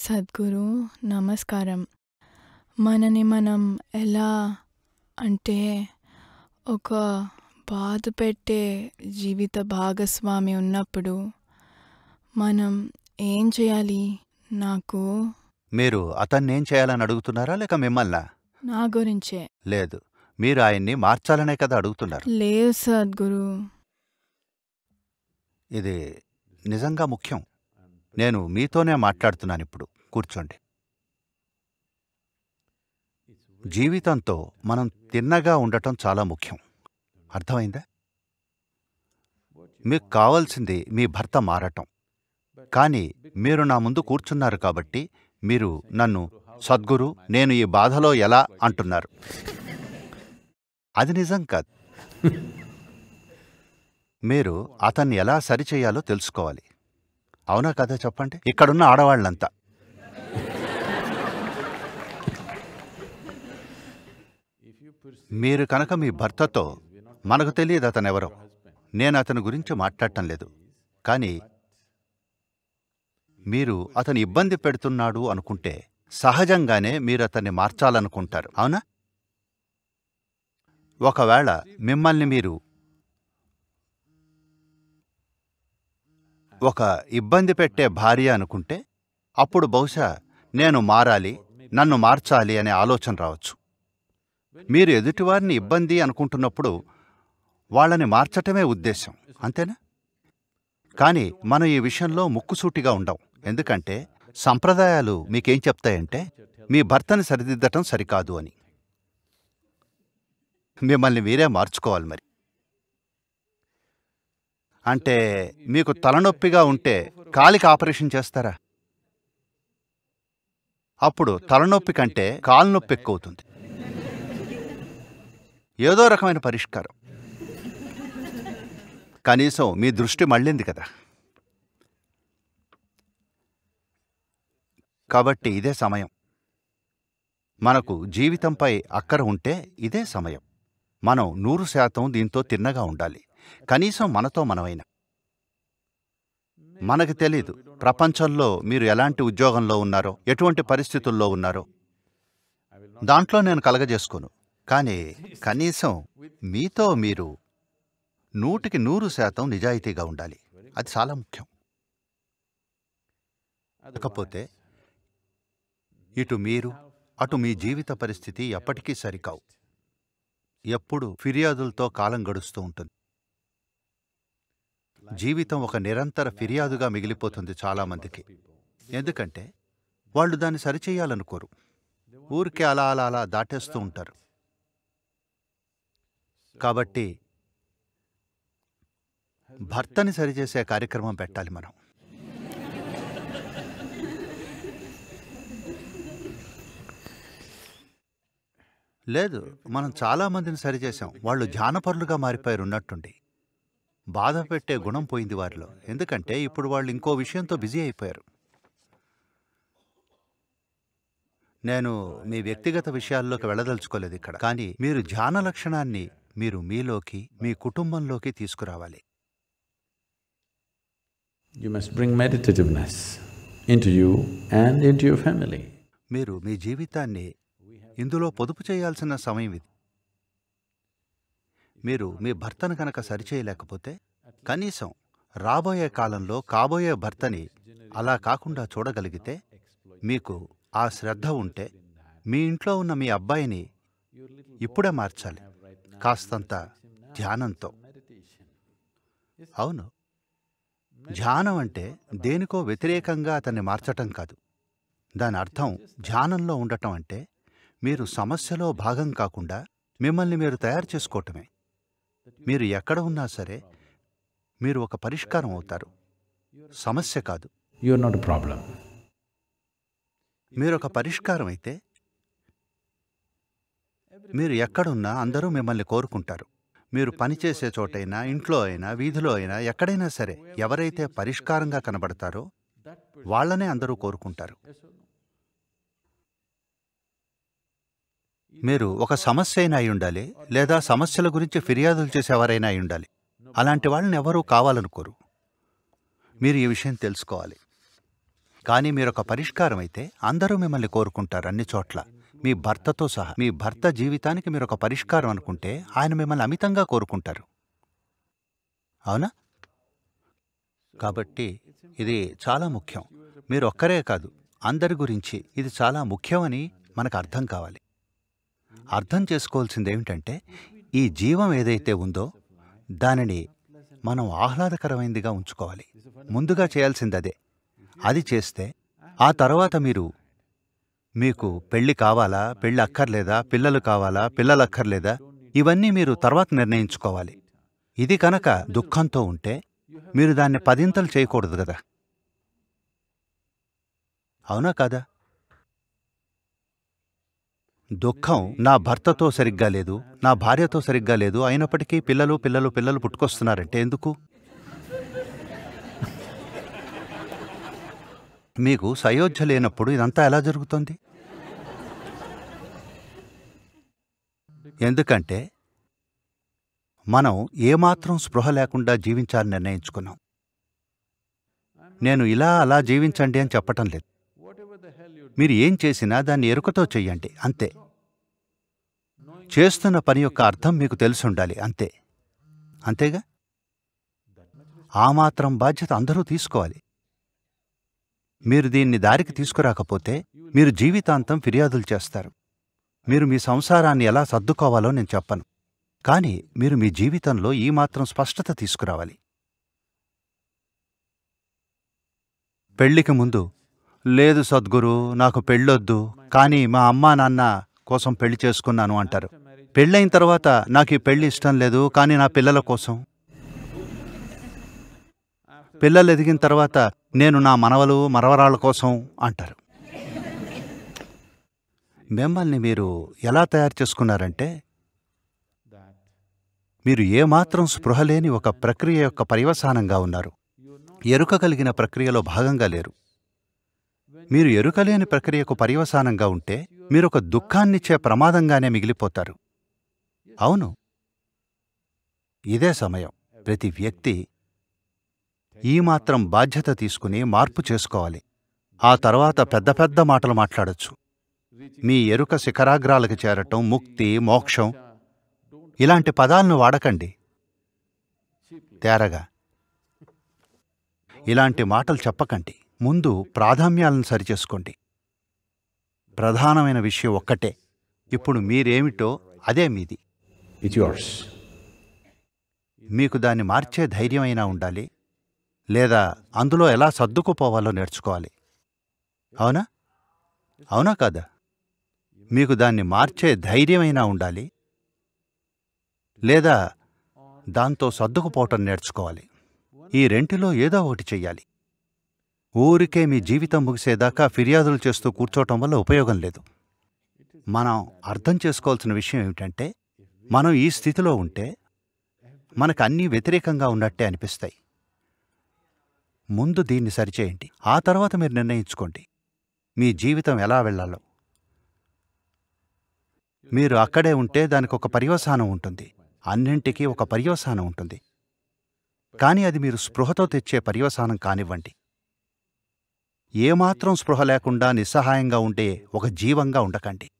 సద్గురు నమస్కారం. మనని మనం ఎలా అంటే ఒక బాధ పెట్టే జీవిత భాగస్వామి ఉన్నప్పుడు మనం ఏం చేయాలి? నాకు మీరు అతన్నేం చేయాలని అడుగుతున్నారా లేక మిమ్మల్నా? నా గురించే. లేదు. మీరు ఆయన్ని మార్చాలనే కదా అడుగుతున్నారు. లేదు సద్గురు. ఇది నిజంగా ముఖ్యం. నేను మీతోనే మాట్లాడుతున్నాను ఇప్పుడు కూర్చోండి. జీవితంతో మనం తిన్నగా ఉండటం చాలా ముఖ్యం. అర్థమైందా? మీకు కావాల్సింది మీ భర్త మారటం. కానీ మీరు నా ముందు కూర్చున్నారు కాబట్టి మీరు నన్ను సద్గురు నేను ఈ బాధలో ఎలా అంటున్నారు. అది నిజం కాదు. మీరు అతన్ని ఎలా సరిచేయాలో తెలుసుకోవాలి. అవునా కదా చెప్పండి? ఇక్కడున్న ఆడవాళ్ళంతా. మీరు కనుక మీ భర్తతో మనకు తెలియదు అతను ఎవరో నేను అతని గురించి మాట్లాడటం లేదు. కానీ మీరు అతను ఇబ్బంది పెడుతున్నాడు అనుకుంటే సహజంగానే మీరు అతన్ని మార్చాలనుకుంటారు. అవునా? ఒకవేళ మిమ్మల్ని మీరు ఒక ఇబ్బంది పెట్టే భార్య అనుకుంటే అప్పుడు బహుశా నేను మారాలి నన్ను మార్చాలి అనే ఆలోచన రావచ్చు. మీరు ఎదుటివారిని ఇబ్బంది అనుకుంటున్నప్పుడు వాళ్ళని మార్చటమే ఉద్దేశం అంతేనా? కానీ మనం ఈ విషయంలో ముక్కుసూటిగా ఉండం. ఎందుకంటే సంప్రదాయాలు మీకేం చెప్తాయంటే మీ భర్తని సరిదిద్దటం సరికాదు అని. మిమ్మల్ని మీరే మార్చుకోవాలి మరి. అంటే మీకు తలనొప్పిగా ఉంటే కాలికి ఆపరేషన్ చేస్తారా? అప్పుడు తలనొప్పి కంటే కాలు నొప్పి ఎక్కువ అవుతుంది ఏదో రకమైన పరిష్కారం. కనీసం మీ దృష్టి మళ్ళింది కదా. కాబట్టి ఇదే సమయం. మనకు జీవితంపై అక్కర ఉంటే ఇదే సమయం. మనం నూరు శాతం దీంతో తిన్నగా ఉండాలి. కనీసం మనతో మనమైనా. మనకు తెలీదు ప్రపంచంలో మీరు ఎలాంటి ఉద్యోగంలో ఉన్నారో ఎటువంటి పరిస్థితుల్లో ఉన్నారో. దాంట్లో నేను కలగజేసుకోను. కానీ కనీసం మీతో మీరు నూటికి నూరు శాతం నిజాయితీగా ఉండాలి. అది చాలా ముఖ్యం. కాకపోతే ఇటు మీరు అటు మీ జీవిత పరిస్థితి ఎప్పటికీ సరికావు. ఎప్పుడు ఫిర్యాదులతో కాలం గడుస్తూ ఉంటుంది. జీవితం ఒక నిరంతర ఫిర్యాదుగా మిగిలిపోతుంది చాలామందికి. ఎందుకంటే వాళ్ళు దాన్ని సరిచేయాలనుకోరు. ఊరికే అలా అలా అలా దాటేస్తూ ఉంటారు. కాబట్టి భర్తని సరిచేసే కార్యక్రమం పెట్టాలి మనం. లేదు మనం చాలామందిని సరిచేసాం సరిచేశాం. వాళ్ళు ధ్యానపరులుగా మారిపోయారు ఉన్నట్టుండి. బాధ పెట్టే గుణం పోయింది వారిలో. ఎందుకంటే ఇప్పుడు వాళ్ళు ఇంకో విషయంతో బిజీ అయిపోయారు. నేను మీ వ్యక్తిగత విషయాల్లోకి వెళ్ళదలుచుకోలేదు ఇక్కడ. కానీ మీరు ధ్యాన లక్షణాన్ని మీరు మీలోకి మీ కుటుంబంలోకి తీసుకురావాలి. Into you and into your family. మీరు మీ జీవితాన్ని ఇందులో పొదుపు చేయాల్సిన సమయం ఇది. మీరు మీ భర్తను కనుక సరిచేయలేకపోతే కనీసం రాబోయే కాలంలో కాబోయే భర్తని అలా కాకుండా చూడగలిగితే మీకు ఆ శ్రద్ధ ఉంటే మీ ఇంట్లో ఉన్న మీ అబ్బాయిని ఇప్పుడే మార్చాలి. కాస్తంత ధ్యానంతో. అవును. ధ్యానం అంటే దేనికో వ్యతిరేకంగా అతన్ని మార్చటం కాదు. దాని అర్థం ధ్యానంలో ఉండటం అంటే మీరు సమస్యలో భాగం కాకుండా మిమ్మల్ని మీరు తయారు చేసుకోవటమే. మీరు ఎక్కడ ఉన్నా సరే మీరు ఒక పరిష్కారం అవుతారు. సమస్య కాదు. Not a problem. మీరు ఒక పరిష్కారం అయితే మీరు ఎక్కడున్నా అందరూ మిమ్మల్ని కోరుకుంటారు. మీరు పనిచేసే చోటైనా ఇంట్లో అయినా వీధిలో అయినా ఎక్కడైనా సరే ఎవరైతే పరిష్కారంగా కనబడతారో వాళ్ళనే అందరూ కోరుకుంటారు. మీరు ఒక సమస్య అయినా అయి ఉండాలి లేదా సమస్యల గురించి ఫిర్యాదులు చేసేవారైనా అయి ఉండాలి. అలాంటి వాళ్ళని ఎవరూ కావాలనుకోరు. మీరు ఈ విషయం తెలుసుకోవాలి. కానీ మీరొక పరిష్కారం అయితే అందరూ మిమ్మల్ని కోరుకుంటారు అన్ని చోట్ల. మీ భర్తతో సహా మీ భర్త జీవితానికి మీరొక పరిష్కారం అనుకుంటే ఆయన మిమ్మల్ని అమితంగా కోరుకుంటారు. అవునా? కాబట్టి ఇది చాలా ముఖ్యం. మీరు ఒక్కరే కాదు అందరి గురించి ఇది చాలా ముఖ్యమని మనకు అర్థం కావాలి. అర్థం చేసుకోవాల్సిందేమిటంటే ఈ జీవం ఏదైతే ఉందో దానిని మనం ఆహ్లాదకరమైనదిగా ఉంచుకోవాలి. ముందుగా చేయాల్సింది అదే అది చేస్తే ఆ తర్వాత మీరు మీకు పెళ్ళి కావాలా పెళ్ళి అక్కర్లేదా పిల్లలు కావాలా పిల్లలు అక్కర్లేదా ఇవన్నీ మీరు తర్వాత నిర్ణయించుకోవాలి. ఇది కనుక దుఃఖంతో ఉంటే మీరు దాన్ని పదింతలు చేయకూడదు కదా. అవునా కాదా? దుఃఖం నా భర్తతో సరిగ్గా లేదు నా భార్యతో సరిగ్గా లేదు అయినప్పటికీ పిల్లలు పిల్లలు పిల్లలు పుట్టుకొస్తున్నారంటే ఎందుకు? మీకు సయోధ్య లేనప్పుడు ఇదంతా ఎలా జరుగుతుంది? ఎందుకంటే మనం ఏమాత్రం స్పృహ లేకుండా జీవించాలని నిర్ణయించుకున్నాం. నేను ఇలా అలా జీవించండి అని చెప్పటం లేదు. మీరు ఏం చేసినా దాన్ని ఎరుకతో చెయ్యండి అంతే. చేస్తున్న పని యొక్క అర్థం మీకు తెలిసుండాలి అంతే. అంతేగా? ఆ మాత్రం బాధ్యత అందరూ తీసుకోవాలి. మీరు దీన్ని దారికి తీసుకురాకపోతే మీరు జీవితాంతం ఫిర్యాదులు చేస్తారు. మీరు మీ సంసారాన్ని ఎలా సర్దుకోవాలో నేను చెప్పను. కానీ మీరు మీ జీవితంలో ఈ మాత్రం స్పష్టత తీసుకురావాలి. పెళ్ళికి ముందు లేదు సద్గురు నాకు పెళ్ళొద్దు కానీ మా అమ్మా నాన్న కోసం పెళ్ళి చేసుకున్నాను అంటారు. పెళ్ళైన తర్వాత నాకు ఈ పెళ్ళి ఇష్టం లేదు కానీ నా పిల్లల కోసం. పిల్లలు ఎదిగిన తర్వాత నేను నా మనవలు మరవరాళ్ళ కోసం అంటారు. మిమ్మల్ని మీరు ఎలా తయారు చేసుకున్నారంటే మీరు ఏమాత్రం స్పృహ లేని ఒక ప్రక్రియ యొక్క పర్యవసానంగా ఉన్నారు. ఎరుక కలిగిన ప్రక్రియలో భాగంగా లేరు. మీరు ఎరుకలేని ప్రక్రియకు పర్యవసానంగా ఉంటే మీరొక దుఃఖాన్నిచ్చే ప్రమాదంగానే మిగిలిపోతారు. అవును. ఇదే సమయం. ప్రతి వ్యక్తి ఈ మాత్రం బాధ్యత తీసుకుని మార్పు చేసుకోవాలి. ఆ తర్వాత పెద్ద పెద్ద మాటలు మాట్లాడొచ్చు. మీ ఎరుక శిఖరాగ్రాలకు చేరటం ముక్తి మోక్షం ఇలాంటి పదాలను వాడకండి. తేరగా. ఇలాంటి మాటలు చెప్పకండి. ముందు ప్రాధాన్యాలను సరిచేసుకోండి. ప్రధానమైన విషయం ఒక్కటే. ఇప్పుడు మీరేమిటో అదే మీది. మీకు దాన్ని మార్చే ధైర్యమైనా ఉండాలి. లేదా అందులో ఎలా సర్దుకుపోవాలో నేర్చుకోవాలి. అవునా? అవునా కాదా? మీకు దాన్ని మార్చే ధైర్యమైనా ఉండాలి. లేదా దాంతో సర్దుకుపోవటం నేర్చుకోవాలి. ఈ రెంటిలో ఏదో ఒకటి చెయ్యాలి. ఊరికే మీ జీవితం ముగిసేదాకా ఫిర్యాదులు చేస్తూ కూర్చోవటం వల్ల ఉపయోగం లేదు. మనం అర్థం చేసుకోవాల్సిన విషయం ఏమిటంటే మనం ఈ స్థితిలో ఉంటే మనకు అన్నీ వ్యతిరేకంగా ఉన్నట్టే అనిపిస్తాయి. ముందు దీన్ని సరిచేయండి. ఆ తర్వాత మీరు నిర్ణయించుకోండి. మీ జీవితం ఎలా వెళ్ళాలో. మీరు అక్కడే ఉంటే దానికి ఒక పర్యవసానం ఉంటుంది. అన్నింటికీ ఒక పర్యవసానం ఉంటుంది. కానీ అది మీరు స్పృహతో తెచ్చే పర్యవసానం కానివ్వండి. ఏమాత్రం స్పృహ లేకుండా నిస్సహాయంగా ఉండే ఒక జీవంగా ఉండకండి.